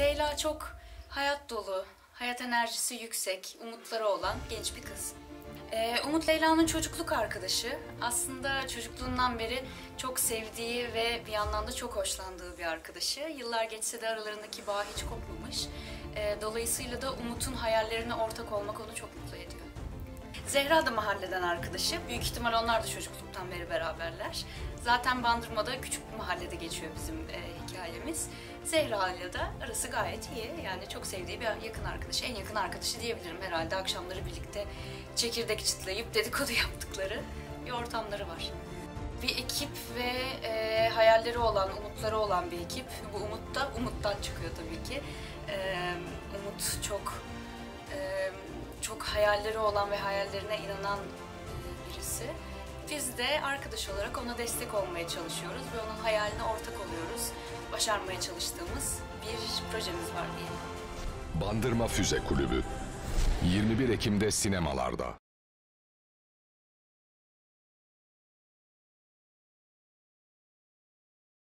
Leyla çok hayat dolu, hayat enerjisi yüksek, umutları olan genç bir kız. Ee, Umut Leyla'nın çocukluk arkadaşı. Aslında çocukluğundan beri çok sevdiği ve bir yandan da çok hoşlandığı bir arkadaşı. Yıllar geçse de aralarındaki bağ hiç kopmamış. Ee, dolayısıyla da Umut'un hayallerine ortak olmak onu çok mutlu ediyor. Zehra da mahalleden arkadaşı. Büyük ihtimal onlar da çocukluktan beri beraberler. Zaten Bandırma'da küçük bir mahallede geçiyor bizim e, hikayemiz. Zehra ile de arası gayet iyi. Yani çok sevdiği bir yakın arkadaşı. En yakın arkadaşı diyebilirim herhalde. Akşamları birlikte çekirdek çıtlayıp dedikodu yaptıkları bir ortamları var. Bir ekip ve e, hayalleri olan, umutları olan bir ekip. Bu umut da umuttan çıkıyor tabii ki. E, umut çok hayalleri olan ve hayallerine inanan e, birisi. Biz de arkadaş olarak ona destek olmaya çalışıyoruz ve onun hayaline ortak oluyoruz. Başarmaya çalıştığımız bir projemiz var diyelim. Bandırma Füze Kulübü 21 Ekim'de sinemalarda.